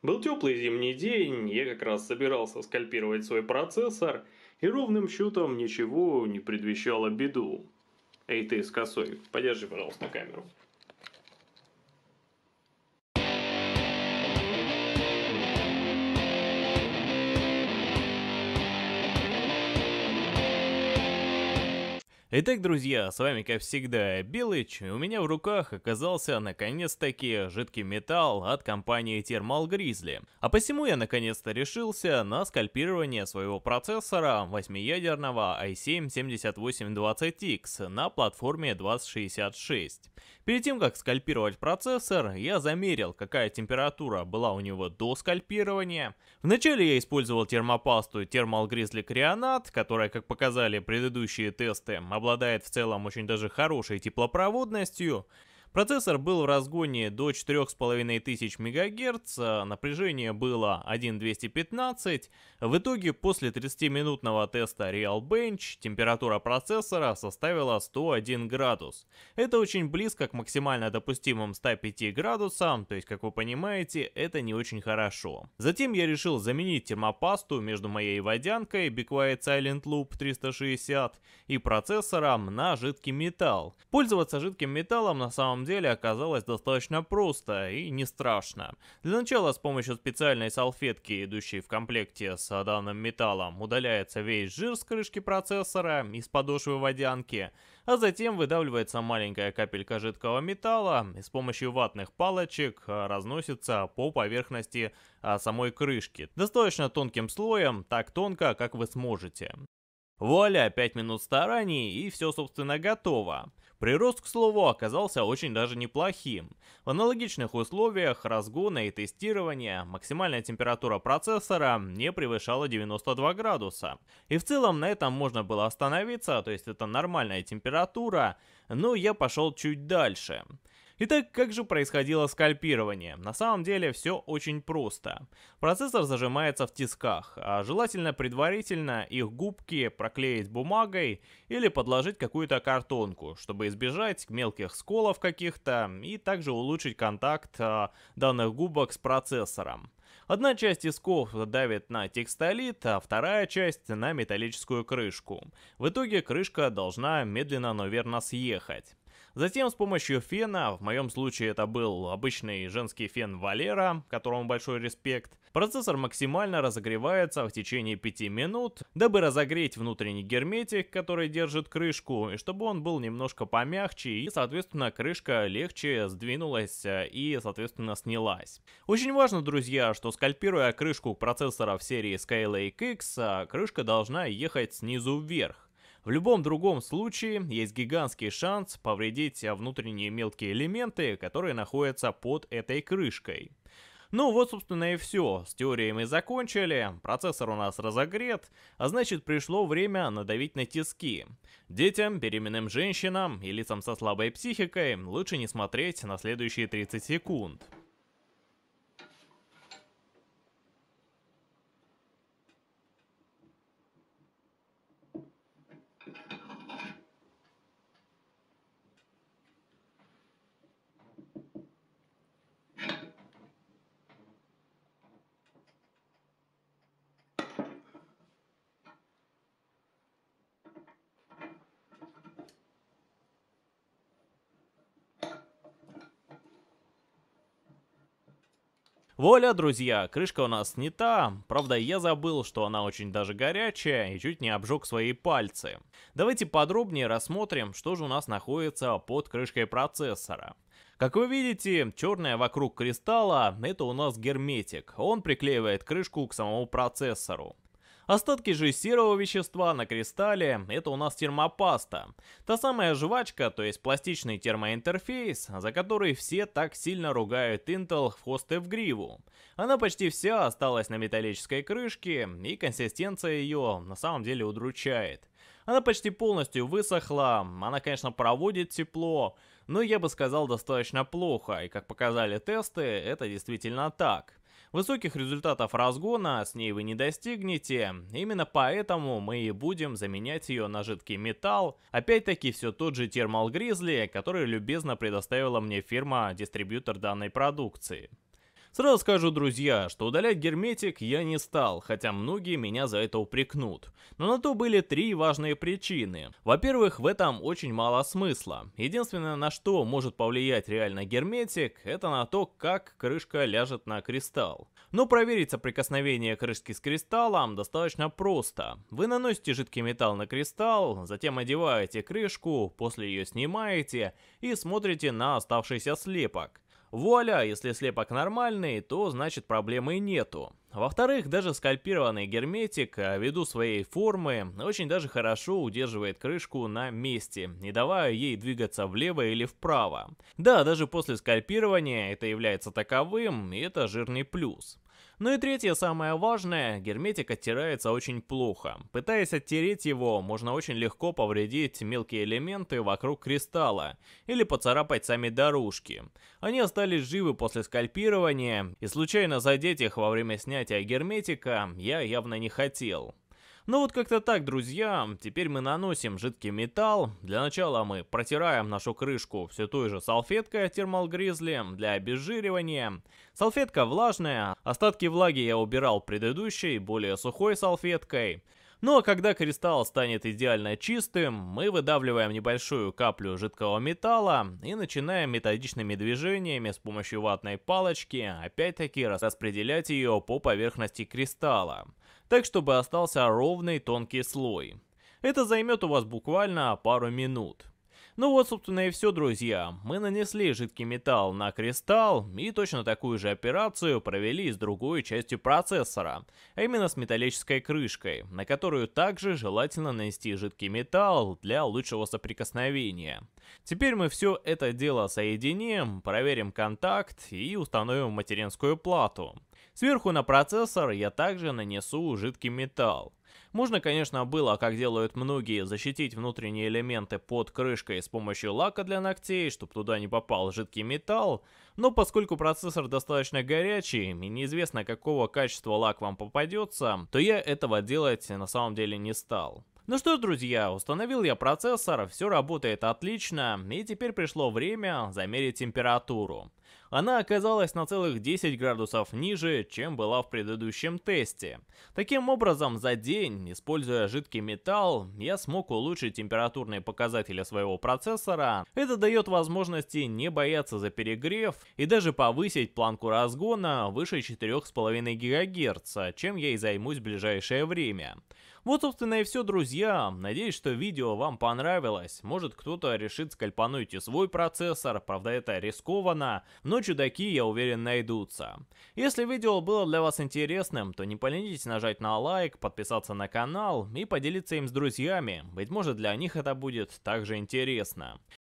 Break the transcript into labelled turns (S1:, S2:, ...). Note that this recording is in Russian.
S1: Был теплый зимний день, я как раз собирался скальпировать свой процессор, и ровным счетом ничего не предвещало беду. Эй ты с косой, подержи, пожалуйста, камеру.
S2: Итак, друзья, с вами как всегда Белыч, и у меня в руках оказался наконец-таки жидкий металл от компании Thermal Grizzly. А посему я наконец-то решился на скальпирование своего процессора 8-ядерного i7-7820X на платформе 2066. Перед тем, как скальпировать процессор, я замерил, какая температура была у него до скальпирования. Вначале я использовал термопасту Thermal Grizzly Crionat, которая, как показали предыдущие тесты, обладает в целом очень даже хорошей теплопроводностью, Процессор был в разгоне до 4500 МГц, а напряжение было 1.215. В итоге после 30-минутного теста Real Bench температура процессора составила 101 градус. Это очень близко к максимально допустимым 105 градусам, то есть, как вы понимаете, это не очень хорошо. Затем я решил заменить термопасту между моей водянкой Be Quiet Silent Loop 360 и процессором на жидкий металл. Пользоваться жидким металлом на самом деле оказалось достаточно просто и не страшно. Для начала с помощью специальной салфетки, идущей в комплекте с данным металлом, удаляется весь жир с крышки процессора из подошвы водянки, а затем выдавливается маленькая капелька жидкого металла и с помощью ватных палочек разносится по поверхности а, самой крышки. Достаточно тонким слоем, так тонко, как вы сможете. Вуаля, 5 минут стараний и все собственно готово. Прирост, к слову, оказался очень даже неплохим. В аналогичных условиях разгона и тестирования максимальная температура процессора не превышала 92 градуса. И в целом на этом можно было остановиться, то есть это нормальная температура, но я пошел чуть дальше. Итак, как же происходило скальпирование? На самом деле все очень просто. Процессор зажимается в тисках, а желательно предварительно их губки проклеить бумагой или подложить какую-то картонку, чтобы избежать мелких сколов каких-то и также улучшить контакт а, данных губок с процессором. Одна часть тисков давит на текстолит, а вторая часть на металлическую крышку. В итоге крышка должна медленно, но верно съехать. Затем с помощью фена, в моем случае это был обычный женский фен Валера, которому большой респект, процессор максимально разогревается в течение 5 минут, дабы разогреть внутренний герметик, который держит крышку, и чтобы он был немножко помягче, и, соответственно, крышка легче сдвинулась э, и, соответственно, снялась. Очень важно, друзья, что скальпируя крышку процессора в серии Skylake X, э, крышка должна ехать снизу вверх. В любом другом случае есть гигантский шанс повредить внутренние мелкие элементы, которые находятся под этой крышкой. Ну вот, собственно, и все. С теорией мы закончили, процессор у нас разогрет, а значит пришло время надавить на тиски. Детям, беременным женщинам и лицам со слабой психикой лучше не смотреть на следующие 30 секунд. Воля, друзья, крышка у нас снята, правда я забыл, что она очень даже горячая и чуть не обжег свои пальцы. Давайте подробнее рассмотрим, что же у нас находится под крышкой процессора. Как вы видите, черное вокруг кристалла это у нас герметик, он приклеивает крышку к самому процессору. Остатки же серого вещества на кристалле – это у нас термопаста. Та самая жвачка, то есть пластичный термоинтерфейс, за который все так сильно ругают Intel в хвост и в гриву. Она почти вся осталась на металлической крышке, и консистенция ее на самом деле удручает. Она почти полностью высохла, она, конечно, проводит тепло, но я бы сказал достаточно плохо, и как показали тесты, это действительно так. Высоких результатов разгона с ней вы не достигнете, именно поэтому мы и будем заменять ее на жидкий металл. Опять-таки все тот же Thermal Grizzly, который любезно предоставила мне фирма-дистрибьютор данной продукции. Сразу скажу, друзья, что удалять герметик я не стал, хотя многие меня за это упрекнут. Но на то были три важные причины. Во-первых, в этом очень мало смысла. Единственное, на что может повлиять реально герметик, это на то, как крышка ляжет на кристалл. Но проверить соприкосновение крышки с кристаллом достаточно просто. Вы наносите жидкий металл на кристалл, затем одеваете крышку, после ее снимаете и смотрите на оставшийся слепок. Вуаля, если слепок нормальный, то значит проблемы нету. Во-вторых, даже скальпированный герметик, а ввиду своей формы, очень даже хорошо удерживает крышку на месте, не давая ей двигаться влево или вправо. Да, даже после скальпирования это является таковым, и это жирный плюс. Ну и третье, самое важное, герметик оттирается очень плохо. Пытаясь оттереть его, можно очень легко повредить мелкие элементы вокруг кристалла или поцарапать сами дорожки. Они остались живы после скальпирования, и случайно задеть их во время снятия герметика я явно не хотел. Ну вот как-то так, друзья. Теперь мы наносим жидкий металл. Для начала мы протираем нашу крышку все той же салфеткой Thermal Grizzly для обезжиривания. Салфетка влажная, остатки влаги я убирал предыдущей, более сухой салфеткой. Ну а когда кристалл станет идеально чистым, мы выдавливаем небольшую каплю жидкого металла и начинаем методичными движениями с помощью ватной палочки опять-таки распределять ее по поверхности кристалла, так чтобы остался ровный тонкий слой. Это займет у вас буквально пару минут. Ну вот, собственно, и все, друзья. Мы нанесли жидкий металл на кристалл и точно такую же операцию провели с другой частью процессора, а именно с металлической крышкой, на которую также желательно нанести жидкий металл для лучшего соприкосновения. Теперь мы все это дело соединим, проверим контакт и установим материнскую плату. Сверху на процессор я также нанесу жидкий металл. Можно, конечно, было, как делают многие, защитить внутренние элементы под крышкой с помощью лака для ногтей, чтобы туда не попал жидкий металл, но поскольку процессор достаточно горячий и неизвестно какого качества лак вам попадется, то я этого делать на самом деле не стал. Ну что ж, друзья, установил я процессор, все работает отлично, и теперь пришло время замерить температуру она оказалась на целых 10 градусов ниже, чем была в предыдущем тесте. Таким образом, за день, используя жидкий металл, я смог улучшить температурные показатели своего процессора. Это дает возможности не бояться за перегрев и даже повысить планку разгона выше 4,5 ГГц, чем я и займусь в ближайшее время. Вот, собственно, и все, друзья. Надеюсь, что видео вам понравилось. Может, кто-то решит скальпануть и свой процессор, правда, это рискованно, но чудаки, я уверен, найдутся. Если видео было для вас интересным, то не поленитесь нажать на лайк, подписаться на канал и поделиться им с друзьями. Быть может, для них это будет также интересно.